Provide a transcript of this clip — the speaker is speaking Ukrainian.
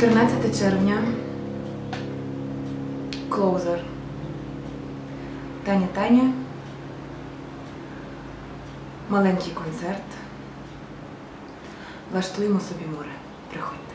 14 червня. Клоузер. Таня Таня. Маленький концерт. Влаштуємо собі море. Приходьте.